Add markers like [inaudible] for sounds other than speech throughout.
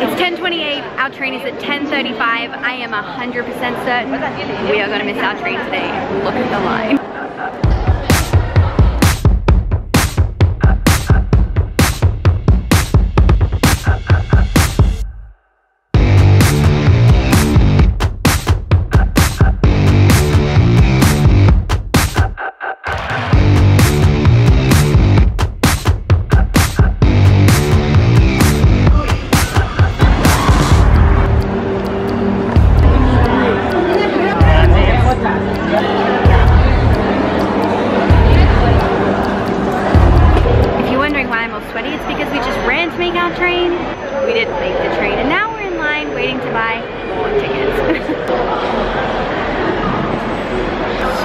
It's 10.28, our train is at 10.35. I am 100% certain we are gonna miss our train today. Look at the line.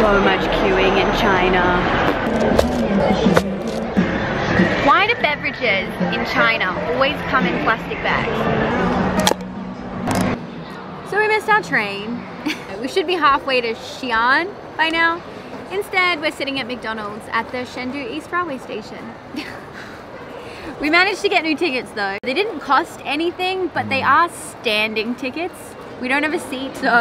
So much queuing in China. Why do beverages in China always come in plastic bags? So we missed our train. [laughs] we should be halfway to Xi'an by now. Instead, we're sitting at McDonald's at the Chengdu East Railway Station. [laughs] we managed to get new tickets though. They didn't cost anything, but they are standing tickets. We don't have a seat, so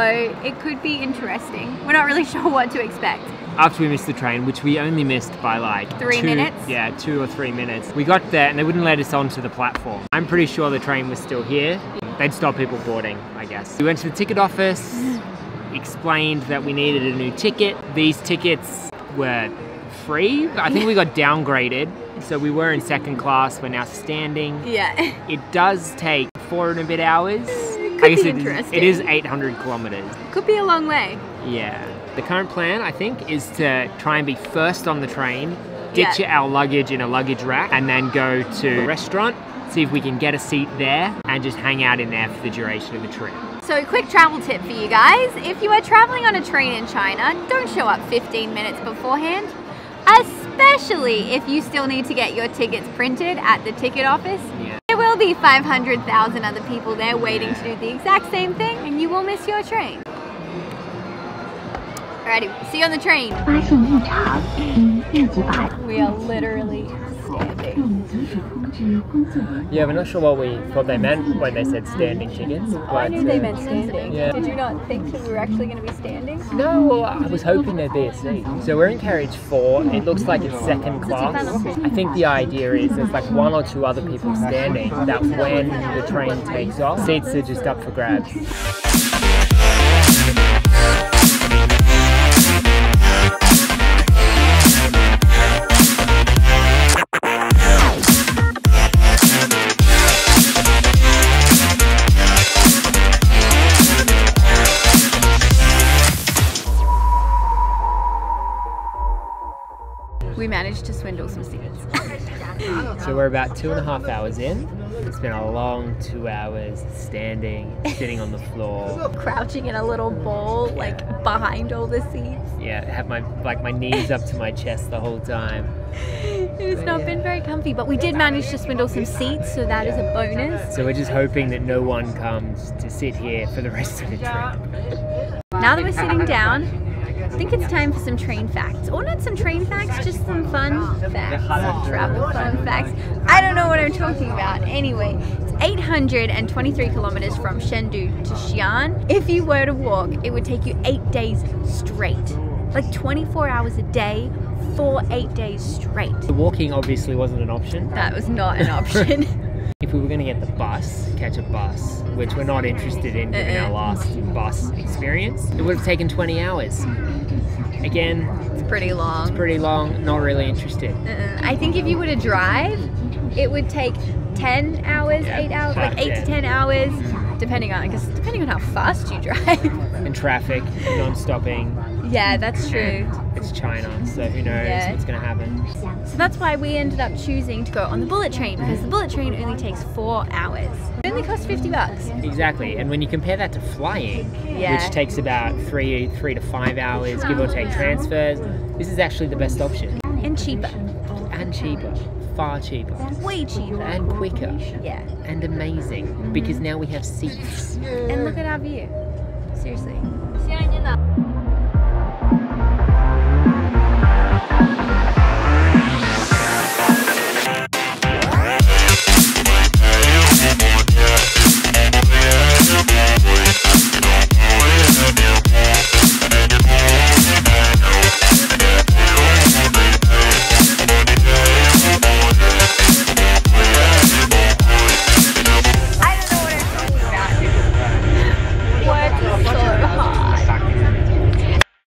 it could be interesting. We're not really [laughs] sure what to expect. After we missed the train, which we only missed by like Three two- minutes? Yeah, two or three minutes. We got there and they wouldn't let us onto the platform. I'm pretty sure the train was still here. They'd stop people boarding, I guess. We went to the ticket office, [sighs] explained that we needed a new ticket. These tickets were free. I think we got [laughs] downgraded. So we were in second class, we're now standing. Yeah. It does take four and a bit hours. Could I guess be it is- interesting. it is 800 kilometers. Could be a long way. Yeah. The current plan, I think, is to try and be first on the train, ditch Yeah. our luggage in a luggage rack, and then go to a restaurant, see if we can get a seat there, and just hang out in there for the duration of the trip. So a quick travel tip for you guys. If you are traveling on a train in China, don't show up 15 minutes beforehand. Especially if you still need to get your tickets printed at the ticket office. Will be 500,000 other people there waiting to do the exact same thing and you will miss your train. Alrighty, see you on the train. We are literally standing. Yeah, we're not sure what we what they meant when they said standing chickens. I knew they uh, meant standing. Yeah. Did you not think that we were actually going to be standing? No, well, I was hoping they'd be a seat. So we're in carriage four. It looks like it's second class. I think the idea is there's like one or two other people standing that when the train takes off, seats are just up for grabs. Managed to swindle some seats. [laughs] So we're about two and a half hours in. It's been a long two hours standing, sitting on the floor. [laughs] Crouching in a little ball, like behind all the seats. Yeah, have my like my knees up to my chest the whole time. It's not been very comfy, but we did manage to swindle some seats, so that is a bonus. So we're just hoping that no one comes to sit here for the rest of the trip. Now that we're sitting down, I think it's time for some train facts. Or not some train facts, just some fun facts. Travel fun facts. I don't know what I'm talking about. Anyway, it's 823 kilometers from Chengdu to Xi'an. If you were to walk, it would take you eight days straight. Like 24 hours a day for eight days straight. Walking obviously wasn't an option. That was not an option. [laughs] If we were going to get the bus, catch a bus, which we're not interested in given our last bus experience, it would have taken 20 hours. Again, it's pretty long. It's pretty long, not really interested. Uh, I think if you were to drive, it would take 10 hours, Yeah, 8 hours, like about 8 to 10. 10 hours, depending on, guess, depending on how fast you [laughs] drive. And traffic, non-stopping, yeah, that's true. it's China, so who knows Yeah. what's going to happen. So that's why we ended up choosing to go on the bullet train because the bullet train only takes 4 hours. It only costs 50 bucks. Exactly, and when you compare that to flying, Yeah. which takes about three, three to five hours, give or take transfers, this is actually the best option. And cheaper. And cheaper, far cheaper, Way cheaper. and quicker, Yeah. and amazing, because now we have seats. And look at our view. Seriously.